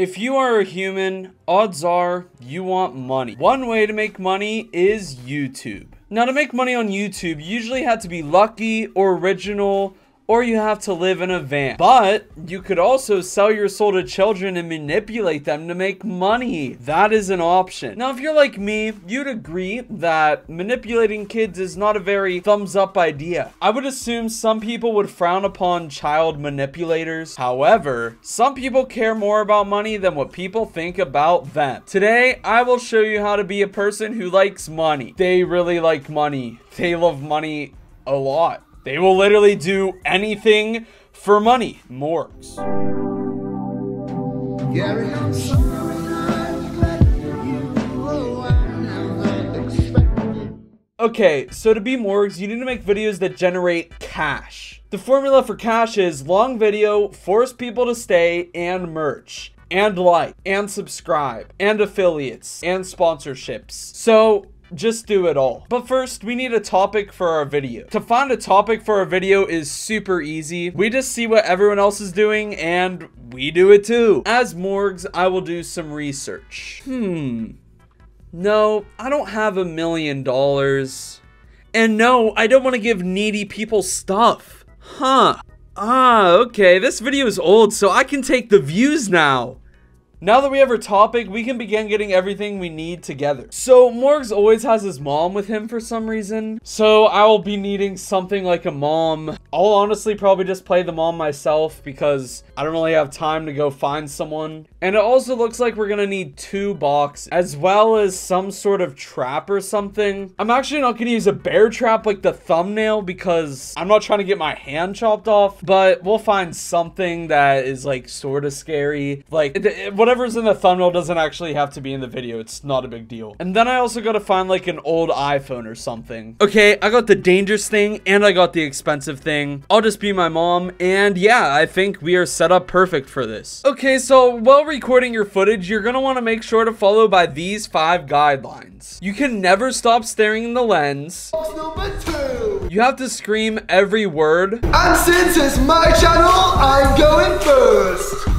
If you are a human, odds are you want money. One way to make money is YouTube. Now to make money on YouTube, you usually had to be lucky or original or you have to live in a van. But you could also sell your soul to children and manipulate them to make money. That is an option. Now, if you're like me, you'd agree that manipulating kids is not a very thumbs up idea. I would assume some people would frown upon child manipulators. However, some people care more about money than what people think about them. Today, I will show you how to be a person who likes money. They really like money. They love money a lot. They will literally do anything for money. Morgz. Okay, so to be Morgz, you need to make videos that generate cash. The formula for cash is long video, force people to stay, and merch and like and subscribe and affiliates and sponsorships. So just do it all. But first, we need a topic for our video. To find a topic for our video is super easy. We just see what everyone else is doing and we do it too. As Morgz, I will do some research. Hmm. No, I don't have a million dollars. And no, I don't want to give needy people stuff. Huh. Ah, okay, this video is old, so I can take the views now. Now that we have our topic, we can begin getting everything we need together. So Morgz always has his mom with him for some reason. So I will be needing something like a mom. I'll honestly probably just play the mom myself because I don't really have time to go find someone. And it also looks like we're gonna need two boxes as well as some sort of trap or something. I'm actually not gonna use a bear trap like the thumbnail because I'm not trying to get my hand chopped off, but we'll find something that is like sort of scary. Like what whatever's in the thumbnail doesn't actually have to be in the video. It's not a big deal. And then I also got to find like an old iPhone or something. Okay, I got the dangerous thing and I got the expensive thing. I'll just be my mom. And yeah, I think we are set up perfect for this. Okay, so while recording your footage, you're going to want to make sure to follow by these five guidelines. You can never stop staring in the lens. You have to scream every word. And since it's my channel, I'm going first.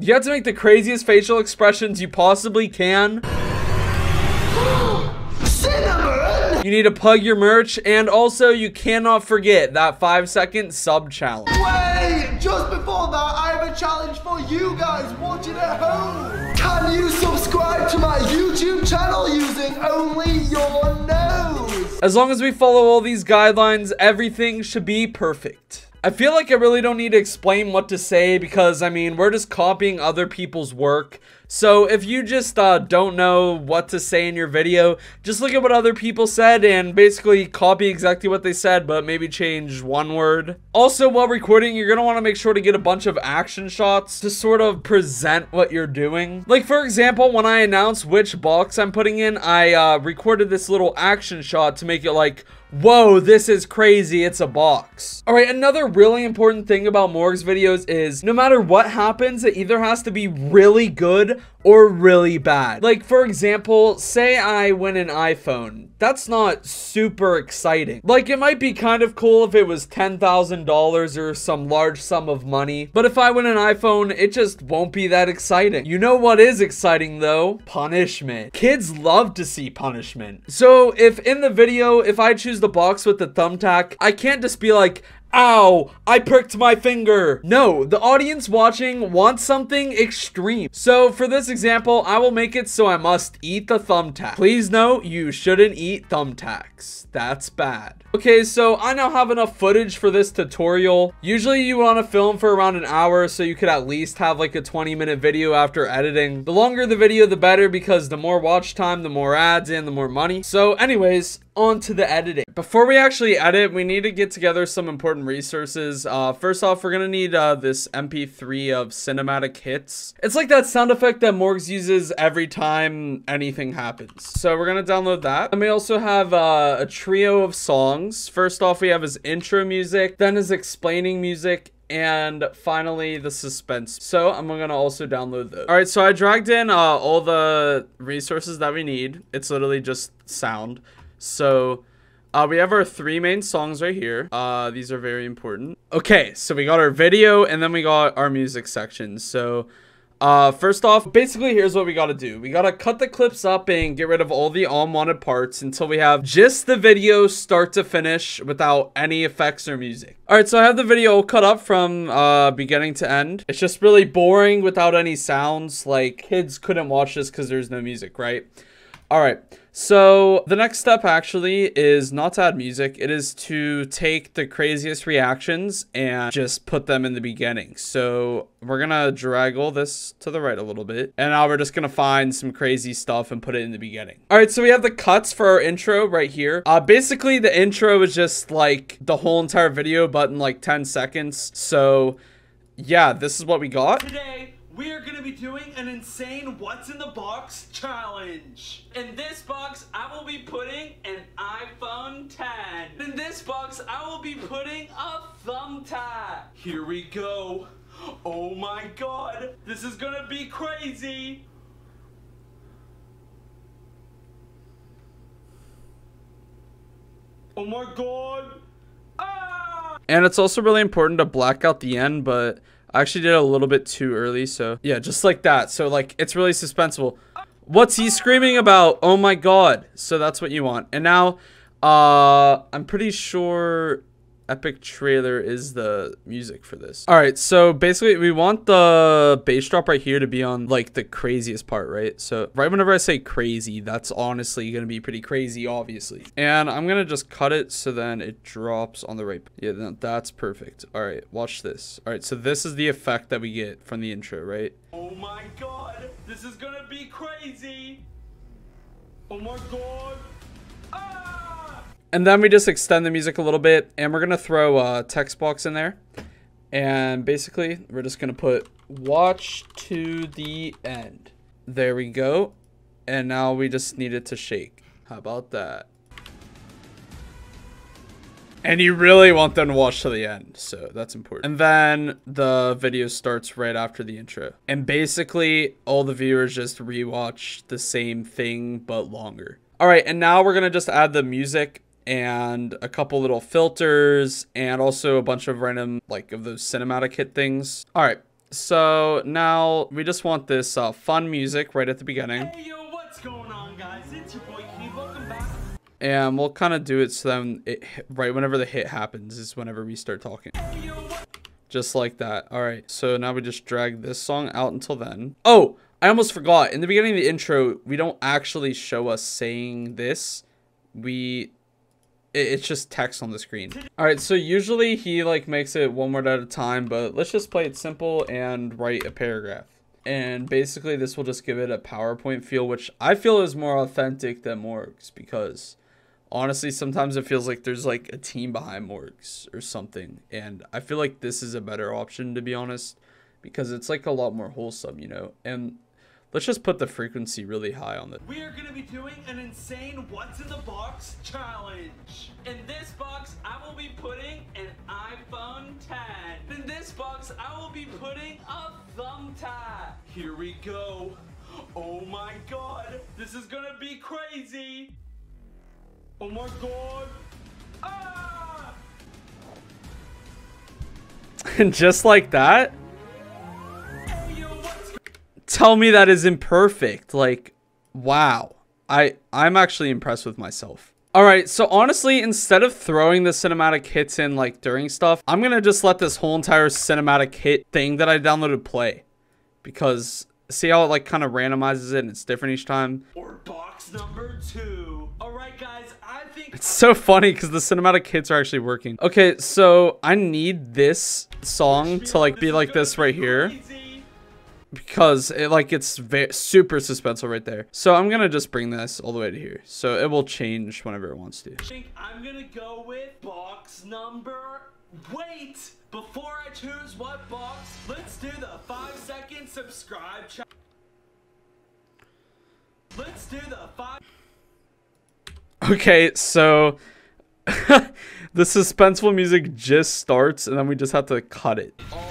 You have to make the craziest facial expressions you possibly can. Cinnamon! You need to plug your merch, and also you cannot forget that five second sub challenge. Wait! Just before that, I have a challenge for you guys watching at home. Can you subscribe to my YouTube channel using only your nose? As long as we follow all these guidelines, everything should be perfect. I feel like I really don't need to explain what to say because, I mean, we're just copying other people's work. So if you just uh, don't know what to say in your video, just look at what other people said and basically copy exactly what they said, but maybe change one word. Also, while recording, you're going to want to make sure to get a bunch of action shots to sort of present what you're doing. Like, for example, when I announce which box I'm putting in, I uh, recorded this little action shot to make it like, Whoa, this is crazy. It's a box. All right, another really important thing about Morgz videos is no matter what happens, it either has to be really good or really bad. Like, for example, say I win an iPhone. That's not super exciting. Like, it might be kind of cool if it was $10,000 or some large sum of money. But if I win an iPhone, it just won't be that exciting. You know what is exciting though? Punishment. Kids love to see punishment. So if in the video, if I choose the box with the thumbtack, I can't just be like, Ow, I pricked my finger. No, the audience watching wants something extreme. So for this example, I will make it so I must eat the thumbtack. Please note, you shouldn't eat thumbtacks. That's bad. Okay, so I now have enough footage for this tutorial. Usually you want to film for around an hour so you could at least have like a 20 minute video after editing. The longer the video, the better because the more watch time, the more ads and the more money. So anyways, on to the editing. Before we actually edit, we need to get together some important resources. Uh, first off, we're gonna need uh, this MP3 of cinematic hits. It's like that sound effect that Morgz uses every time anything happens. So we're gonna download that. And we also have uh, a trio of songs. First off, we have his intro music, then his explaining music, and finally the suspense so i'm gonna also download those all right so i dragged in uh, all the resources that we need it's literally just sound so uh, we have our three main songs right here. Uh, these are very important. Okay, so we got our video and then we got our music section. So Uh, first off, basically here's what we gotta do. We gotta cut the clips up and get rid of all the unwanted parts until we have just the video start to finish without any effects or music. Alright, so I have the video cut up from uh, beginning to end. It's just really boring without any sounds. Like, kids couldn't watch this because there's no music, right? Alright, so the next step actually is not to add music. It is to take the craziest reactions and just put them in the beginning. So we're to drag all this to the right a little bit. And now we're just to find some crazy stuff and put it in the beginning. All right, so we have the cuts for our intro right here. Uh, basically, the intro is just like the whole entire video, but in like 10 seconds. So yeah, this is what we got. Today, we are gonna be doing an insane what's in the box challenge. In this box, I will be putting an iPhone 10. In this box, I will be putting a thumbtack. Here we go. Oh my god, this is gonna be crazy. Oh my god. Ah! And it's also really important to black out the end, but I actually did a little bit too early, so yeah, just like that. So like, it's really suspenseful. What's he screaming about? Oh my god. So that's what you want. And now, uh, I'm pretty sure epic trailer is the music for this. All right, so basically we want the bass drop right here to be on like the craziest part, right? So right whenever I say crazy, that's honestly going to be pretty crazy, obviously. And I'm going to just cut it so then it drops on the right. Yeah, that's perfect. All right, watch this. All right, so this is the effect that we get from the intro, right? Oh my god, this is gonna be crazy. Oh my god. Ah! And then we just extend the music a little bit and we're going to throw a text box in there. And basically, we're just going to put watch to the end. There we go. And now we just need it to shake. How about that? And you really want them to watch to the end, so that's important. And then the video starts right after the intro. And basically, all the viewers just rewatch the same thing, but longer. All right, and now we're gonna just add the music and a couple little filters and also a bunch of random like of those cinematic hit things. All right, so now we just want this uh, fun music right at the beginning. Hey yo, what's going on guys? It's your boy Keith, welcome back. And we'll kind of do it so then it, right whenever the hit happens is whenever we start talking. Hey yo. Just like that. All right, so now we just drag this song out until then. Oh, I almost forgot. In the beginning of the intro, we don't actually show us saying this. We it's just text on the screen. All right, so usually he like makes it one word at a time, but let's just play it simple and write a paragraph. And basically this will just give it a PowerPoint feel, which I feel is more authentic than Morgz because honestly sometimes it feels like there's like a team behind Morgz or something. And I feel like this is a better option to be honest because it's like a lot more wholesome, you know. And let's just put the frequency really high on it. We are gonna be doing an insane what's in the box challenge. In this box, I will be putting an iPhone 10. In this box, I will be putting a thumbtack. Here we go. Oh my god, this is gonna be crazy. Oh my god. Ah! And just like that, Hey yo, what's tell me that is imperfect. Like, wow. I I'm actually impressed with myself. All right, so honestly, instead of throwing the cinematic hits in like during stuff, I'm going to just let this whole entire cinematic hit thing that I downloaded play. Because see how it like kind of randomizes it and it's different each time? or box number two? Alright guys, I think It's so funny because the cinematic hits are actually working. Okay, so I need this song to like be like this right here. Because it like it's super suspenseful right there. So I'm gonna just bring this all the way to here. So it will change whenever it wants to. I think I'm gonna go with box number. Wait! Before I choose what box, let's do the five second subscribe challenge. Let's do the five. Okay, so the suspenseful music just starts and then we just have to cut it. Alright,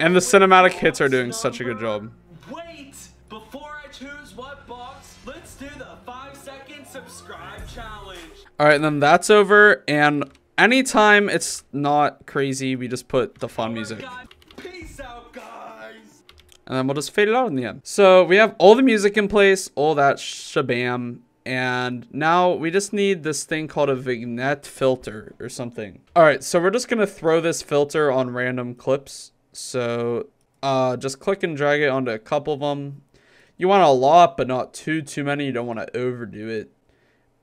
And the cinematic hits are doing such a good job. Wait! Before I choose what box, let's do the five second subscribe challenge. All right, and then that's over. And anytime it's not crazy, we just put the fun music. Peace out, guys. And then we'll just fade it out in the end. So we have all the music in place, all that shabam. And now we just need this thing called a vignette filter or something. All right, so we're just gonna throw this filter on random clips. So uh, just click and drag it onto a couple of them. You want a lot, but not too, too many. You don't want to overdo it.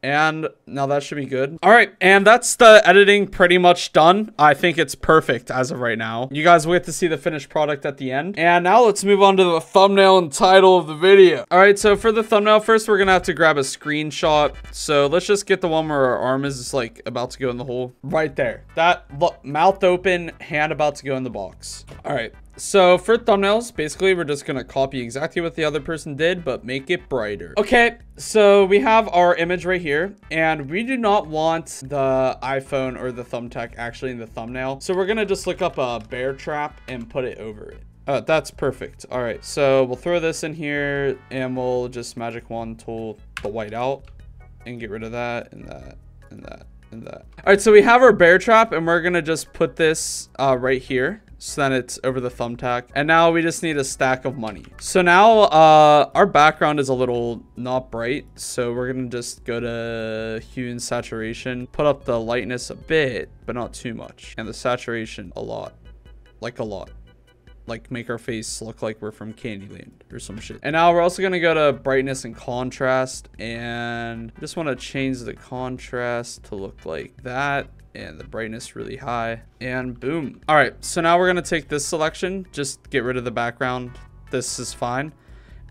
And now that should be good. All right, and that's the editing pretty much done. I think it's perfect as of right now. You guys get to see the finished product at the end. And now let's move on to the thumbnail and title of the video. All right, so for the thumbnail, first we're gonna have to grab a screenshot. So let's just get the one where our arm is just like about to go in the hole. Right there. That look, mouth open, hand about to go in the box. All right, so for thumbnails, basically we're just gonna copy exactly what the other person did, but make it brighter. Okay, so we have our image right here, and we do not want the iPhone or the thumbtack actually in the thumbnail. So we're gonna just look up a bear trap and put it over it. Oh, that's perfect. All right, so we'll throw this in here and we'll just magic wand tool the white out and get rid of that and that and that and that. All right, so we have our bear trap and we're gonna just put this uh, right here. So then it's over the thumbtack. And now we just need a stack of money. So now uh, our background is a little not bright. So we're going to just go to hue and saturation. Put up the lightness a bit, but not too much. And the saturation a lot. Like a lot like make our face look like we're from Candyland or some shit. And now we're also gonna go to brightness and contrast and just want to change the contrast to look like that and the brightness really high. And boom. All right so now we're to take this selection. Just get rid of the background. This is fine.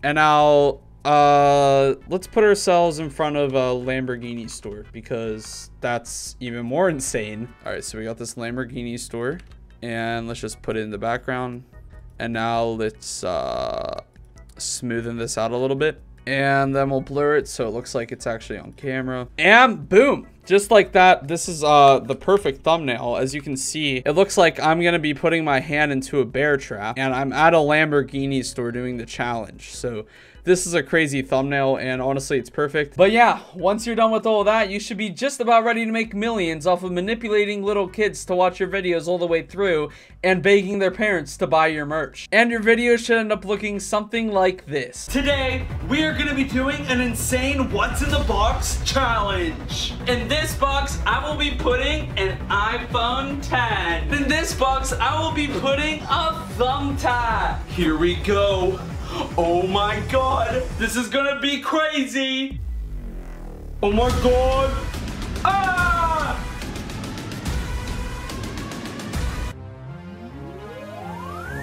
And now uh let's put ourselves in front of a lamborghini store because that's even more insane. All right so we got this lamborghini store. And let's just put it in the background. And now let's uh smoothen this out a little bit and then we'll blur it so it looks like it's actually on camera. And boom just like that this is uh the perfect thumbnail. As you can see it looks like i'm gonna be putting my hand into a bear trap and i'm at a lamborghini store doing the challenge. So this is a crazy thumbnail and honestly it's perfect but yeah once you're done with all that you should be just about ready to make millions off of manipulating little kids to watch your videos all the way through and begging their parents to buy your merch and your video should end up looking something like this Today, we are going to be doing an insane What's in the Box challenge. In this box, I will be putting an iPhone 10. In this box, I will be putting a thumbtack. Here we go. Oh my god, this is gonna be crazy. Oh my god. Ah!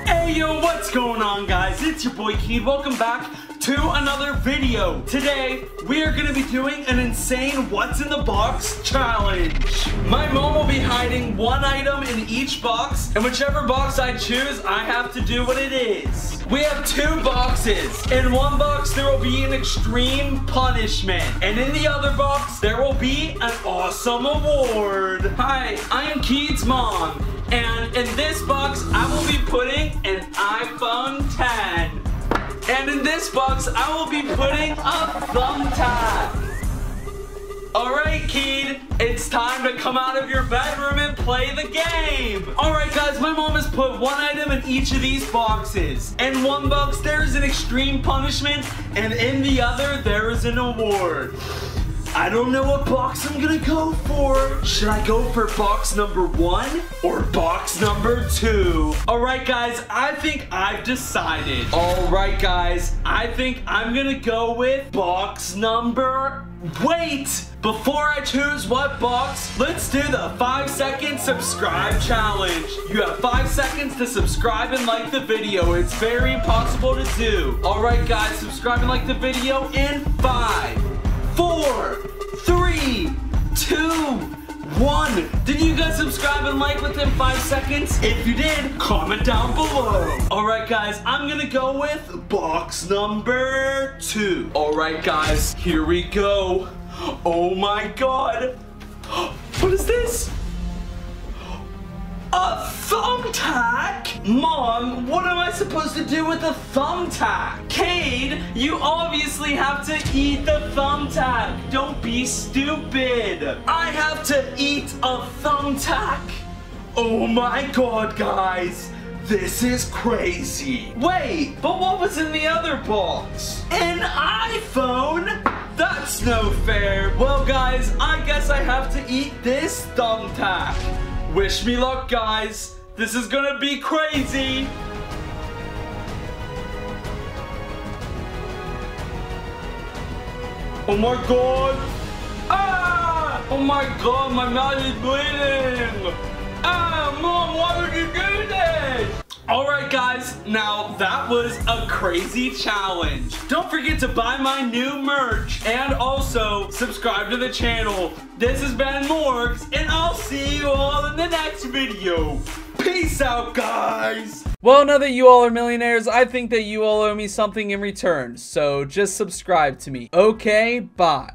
Hey yo, what's going on guys? It's your boy Keid. Welcome back to another video. Today, we are gonna be doing an insane What's in the Box challenge. My mom will be hiding one item in each box, and whichever box I choose, I have to do what it is. We have two boxes. In one box, there will be an extreme punishment, and in the other box, there will be an awesome award. Hi, I am Keid's mom, and in this box, I will be putting an iPhone 10. And in this box, I will be putting a thumbtack. Alright, Keid, it's time to come out of your bedroom and play the game. Alright, guys, my mom has put one item in each of these boxes. In one box, there is an extreme punishment, and in the other, there is an award. I don't know what box I'm gonna go for. Should I go for box number one or box number two? All right, guys, I think I've decided. All right, guys, I think I'm gonna go with box number, wait, before I choose what box, let's do the five second subscribe challenge. You have five seconds to subscribe and like the video. It's very possible to do. All right, guys, subscribe and like the video in five, four, three, two, one. Did you guys subscribe and like within five seconds? If you did, comment down below. All right, guys, I'm gonna go with box number two. All right, guys, here we go. Oh my God. What is this? A thumbtack? Mom, what am I supposed to do with a thumbtack? Keid, you obviously have to eat the thumbtack. Don't be stupid. I have to eat a thumbtack. Oh my god, guys. This is crazy. Wait, but what was in the other box? An iPhone? That's no fair. Well, guys, I guess I have to eat this thumbtack. Wish me luck, guys. This is gonna be crazy. Oh my god! Ah! Oh my god, my mouth is bleeding! Ah, mom, why would you do this? Alright guys, now that was a crazy challenge. Don't forget to buy my new merch and also subscribe to the channel. This has been Morgz and I'll see you all in the next video. Peace out guys! Well, now that you all are millionaires, I think that you all owe me something in return, so just subscribe to me. Okay, bye.